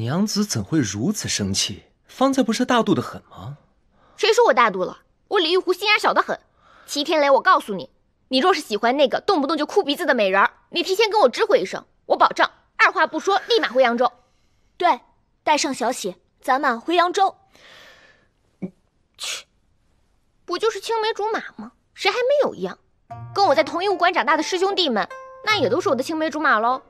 娘子怎会如此生气？方才不是大度的很吗？谁说我大度了？我李玉湖心眼小得很。齐天雷，我告诉你，你若是喜欢那个动不动就哭鼻子的美人儿，你提前跟我知会一声，我保证二话不说立马回扬州。对，带上小喜，咱们回扬州。切，不就是青梅竹马吗？谁还没有一样？跟我在同一武馆长大的师兄弟们，那也都是我的青梅竹马喽。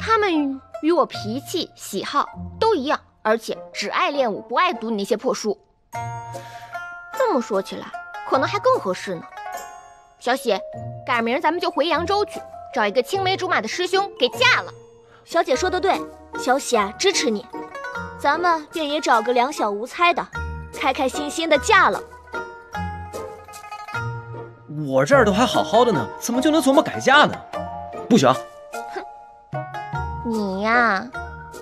他们与我脾气、喜好都一样，而且只爱练武，不爱读你那些破书。这么说起来，可能还更合适呢。小喜，改明儿咱们就回扬州去，找一个青梅竹马的师兄给嫁了。小姐说的对，小喜啊，支持你。咱们便也找个两小无猜的，开开心心的嫁了。我这儿都还好好的呢，怎么就能琢磨改嫁呢？不行！哼，你呀，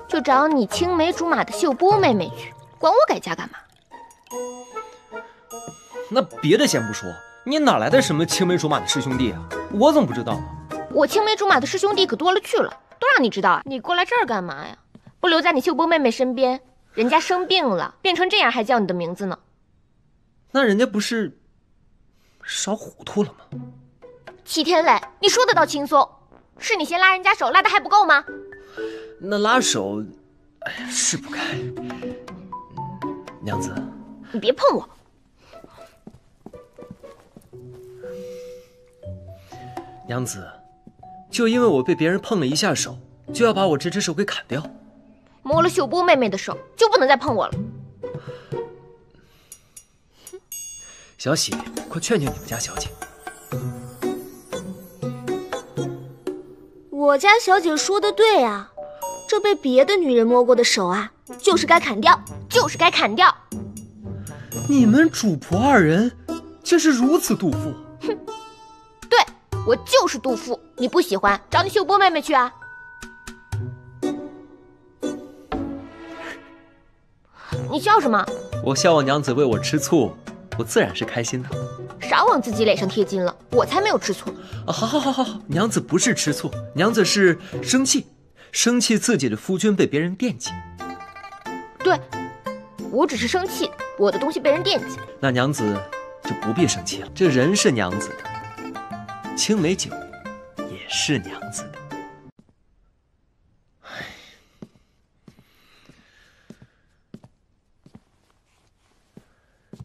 就找你青梅竹马的秀波妹妹去，管我改嫁干嘛？那别的先不说，你哪来的什么青梅竹马的师兄弟啊？我怎么不知道呢？我青梅竹马的师兄弟可多了去了，都让你知道啊！你过来这儿干嘛呀？不留在你秀波妹妹身边，人家生病了，变成这样还叫你的名字呢？那人家不是烧糊涂了吗？齐天磊，你说的倒轻松，是你先拉人家手，拉的还不够吗？那拉手，哎呀，是不该。娘子，你别碰我。娘子，就因为我被别人碰了一下手，就要把我这只手给砍掉？摸了秀波妹妹的手，就不能再碰我了。小喜，快劝劝你们家小姐。我家小姐说的对啊，这被别的女人摸过的手啊，就是该砍掉，就是该砍掉。你们主仆二人竟是如此妒妇！哼，对我就是妒妇。你不喜欢，找你秀波妹妹去啊。你笑什么？我笑我娘子为我吃醋，我自然是开心的。少往自己脸上贴金了，我才没有吃醋。啊，好，好，好，好，娘子不是吃醋，娘子是生气，生气自己的夫君被别人惦记。对，我只是生气，我的东西被人惦记。那娘子就不必生气了，这人是娘子的，青梅酒也是娘子的。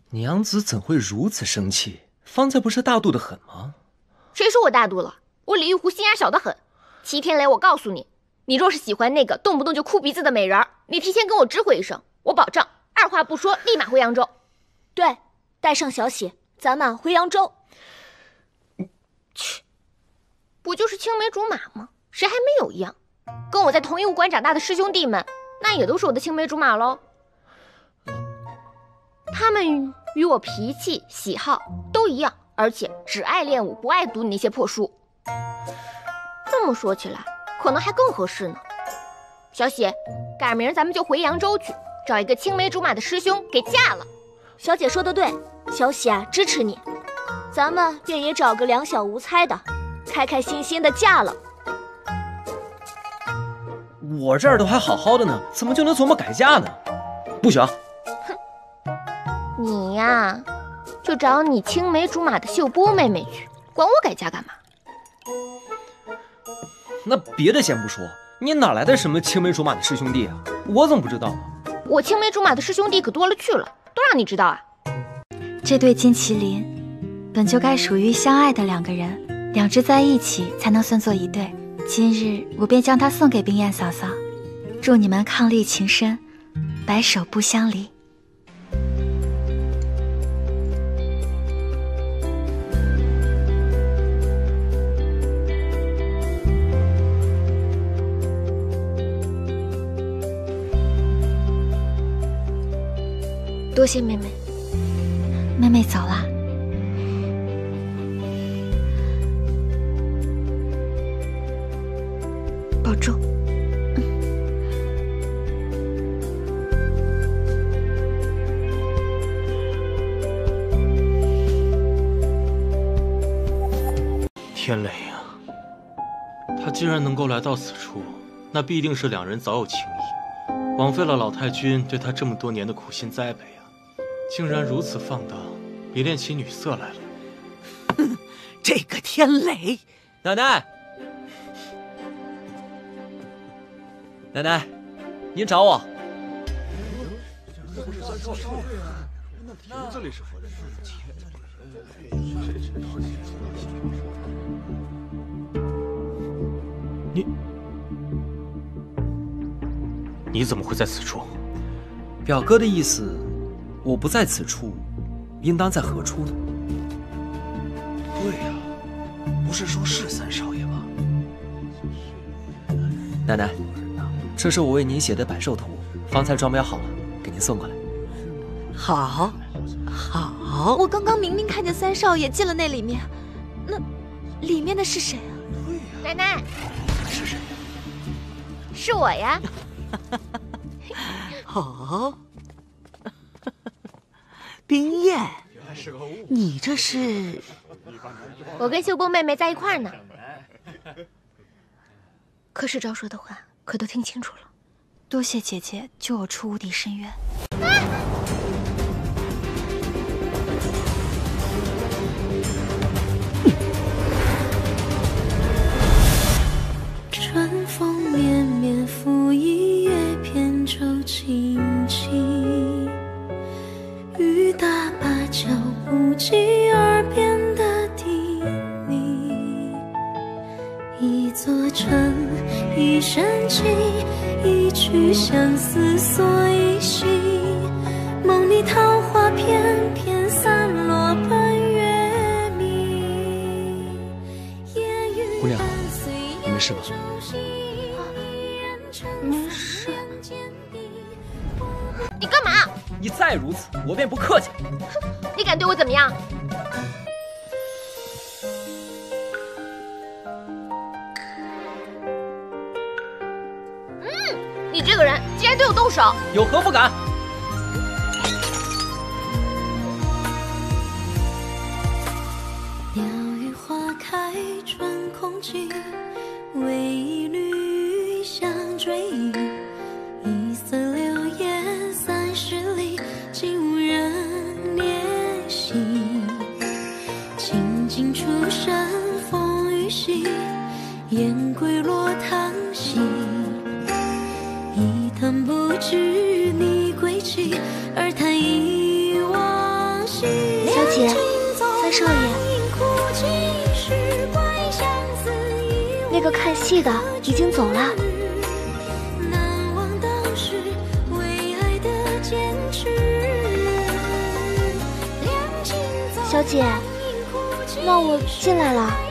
娘子怎会如此生气？方才不是大度的很吗？谁说我大度了？我李玉湖心眼小得很。齐天雷，我告诉你，你若是喜欢那个动不动就哭鼻子的美人儿，你提前跟我知会一声，我保证二话不说立马回扬州。对，带上小喜，咱们回扬州。切，不就是青梅竹马吗？谁还没有一样？跟我在同一武馆长大的师兄弟们，那也都是我的青梅竹马喽。他们与我脾气、喜好都一样，而且只爱练武，不爱读你那些破书。这么说起来，可能还更合适呢。小喜，改明儿咱们就回扬州去，找一个青梅竹马的师兄给嫁了。小姐说的对，小喜啊，支持你。咱们便也找个两小无猜的，开开心心的嫁了。我这儿都还好好的呢，怎么就能琢磨改嫁呢？不行！你呀，就找你青梅竹马的秀波妹妹去，管我改嫁干嘛？那别的先不说，你哪来的什么青梅竹马的师兄弟啊？我怎么不知道呢？我青梅竹马的师兄弟可多了去了，都让你知道啊！这对金麒麟，本就该属于相爱的两个人，两只在一起才能算作一对。今日我便将它送给冰燕嫂嫂，祝你们伉俪情深，白首不相离。多谢妹妹，妹妹走了，保重。天雷呀，他既然能够来到此处，那必定是两人早有情谊，枉费了老太君对他这么多年的苦心栽培！竟然如此放荡，迷恋起女色来了。哼，这个天雷，奶奶，奶奶，您找我。这里是何人？你你怎么会在此处？表哥的意思，我不在此处，应当在何处呢？对呀，不是说是三少爷吗？奶奶，这是我为您写的百寿图，方才装裱好了，给您送过来。好，好。我刚刚明明看见三少爷进了那里面，那里面的是谁啊？奶奶，是谁呀？是我呀。哦，冰燕，你这是？我跟秀波妹妹在一块儿呢。可是昭说的话，可都听清楚了。多谢姐姐救我出无底深渊。春不及耳边的叮咛。一座城，一声情，一曲相思锁一心。梦里桃花片片散落奔月明。姑娘，你没事吧？再如此，我便不客气。哼，你敢对我怎么样？嗯，你这个人竟然对我动手，有何不敢？鸟语花开春空寂，唯一燕归落汤溪。一叹不知你归期，二叹忆往昔。小姐，三少爷。那个看戏的已经走了。小姐，那我进来了。